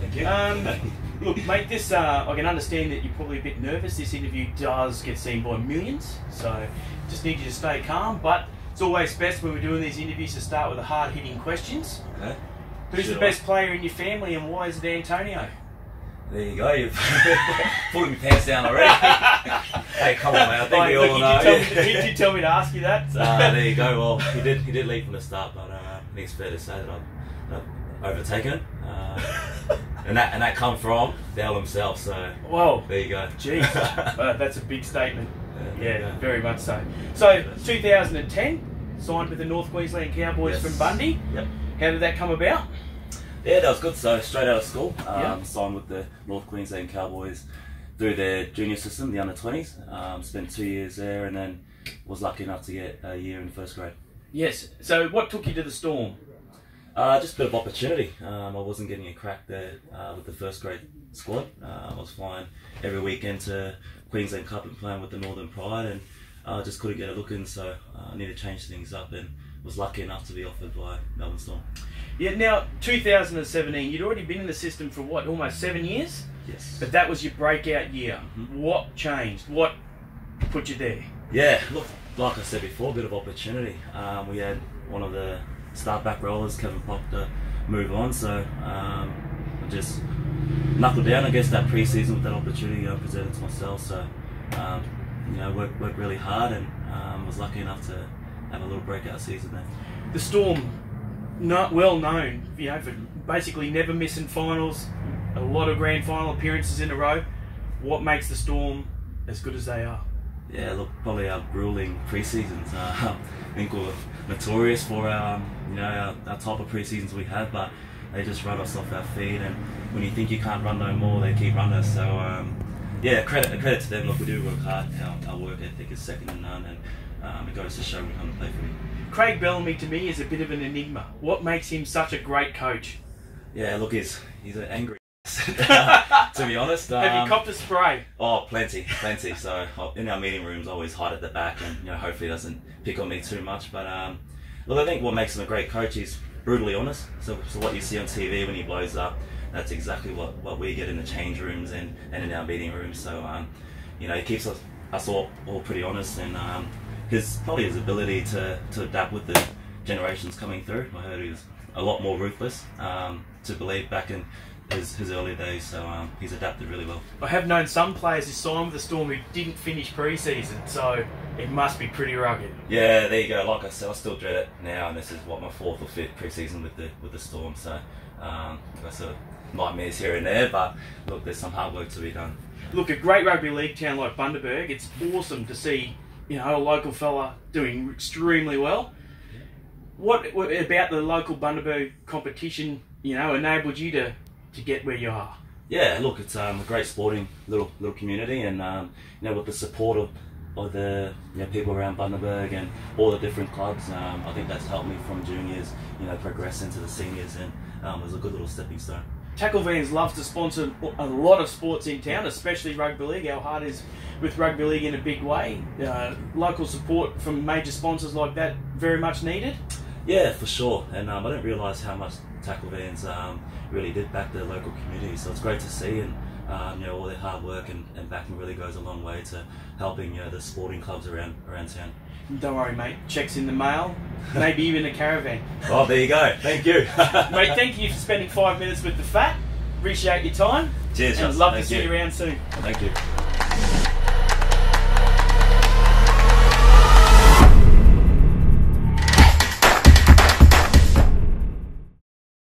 Thank you. Um, look, mate, this uh, I can understand that you're probably a bit nervous. This interview does get seen by millions, so just need you to stay calm. But it's always best when we're doing these interviews to start with the hard-hitting questions. okay. Who's the best player in your family, and why is it Antonio? There you go. You've pulling my pants down already. hey, come on, man. I think Like, we all you know. did tell me, you did tell me to ask you that. Ah, there you go. Well, he did. He did lead from the start, but uh, I think it's fair to say that I've, I've overtaken uh, and that and that come from Dale himself. So Whoa, there you go. geez, uh, that's a big statement. you Yeah, very much so. So, 2010, signed with the North Queensland Cowboys Yes. from Bundy. Yep. How did that come about? Yeah, that was good. So straight out of school, um, Yeah. signed with the North Queensland Cowboys through their junior system, the under twenties. Um, spent two years there, and then was lucky enough to get a year in first grade. Yes. So, what took you to the Storm? Uh, just a bit of opportunity. Um, I wasn't getting a crack there uh, with the first grade squad. Uh, I was flying every weekend to Queensland Cup and playing with the Northern Pride, and uh, just couldn't get a look in. So uh, I needed to change things up, and was lucky enough to be offered by Melbourne Storm. Yeah. Now, 2017, you'd already been in the system for what, almost seven years, Yes. but that was your breakout year. Mhm. What changed? What put you there? Yeah, look, like I said before, a bit of opportunity. Um, we had one of the start back rowers, Kevin Proctor, move on, so um, I just knuckled down, I guess, that pre-season with that opportunity I presented to myself. So, um, you know, worked, worked really hard and um, was lucky enough to have a little breakout season there. The Storm, not well known, you know, for basically never missing finals, a lot of grand final appearances in a row. What makes the Storm as good as they are? Yeah, look, probably our grueling pre-seasons. Uh, I think we're notorious for um, you know our, our type of pre-seasons we have, but they just run us off our feet. And when you think you can't run no more, they keep running us. So um, yeah, credit credit to them. Look, we do work hard. Our, our work ethic is second to none, and um, it goes to show we come to play for me. Craig Bellamy to me is a bit of an enigma. What makes him such a great coach? Yeah, look, he's he's an angry. to be honest, um, Have you copped a spray? Oh, plenty, plenty. So uh, in our meeting rooms, I always hide at the back, and you know, hopefully, he doesn't pick on me too much. But um, look, I think what makes him a great coach is brutally honest. So, so what you see on TV when he blows up, that's exactly what, what we get in the change rooms and, and in our meeting rooms. So um, you know, he keeps us, us all, all pretty honest, and um, his probably his ability to, to adapt with the generations coming through. I heard he was a lot more ruthless um, to believe back in his, his early days. So um, he's adapted really well. I have known some players who signed with the Storm who didn't finish pre-season, so it must be pretty rugged. Yeah, there you go. Like I said, I still dread it now, and this is what my fourth or fifth preseason with the with the Storm. So um, sort of nightmares here and there, but look, there's some hard work to be done. Look, a great rugby league town like Bundaberg, it's awesome to see, you know, a local fella doing extremely well. What, what about the local Bundaberg competition, you know, enabled you to, to get where you are? Yeah, look, it's um, a great sporting little little community, and um, you know, with the support of, of the you know, people around Bundaberg and all the different clubs, um, I think that's helped me from juniors, you know, progress into the seniors, and um, it was a good little stepping stone. Takalvans loves to sponsor a lot of sports in town, especially rugby league. Our heart is with rugby league in a big way. Uh, local support from major sponsors like that very much needed. Yeah, for sure. And um, I didn't realise how much Takalvans um, really did back the local community. So it's great to see, and um, you know all their hard work and, and backing really goes a long way to helping you know the sporting clubs around around town. Don't worry, mate. Checks in the mail, maybe even a caravan. Oh, there you go. Thank you. mate, thank you for spending five minutes with the fat. Appreciate your time. Cheers, and Justin. love Thank to see you. you around soon. Thank you.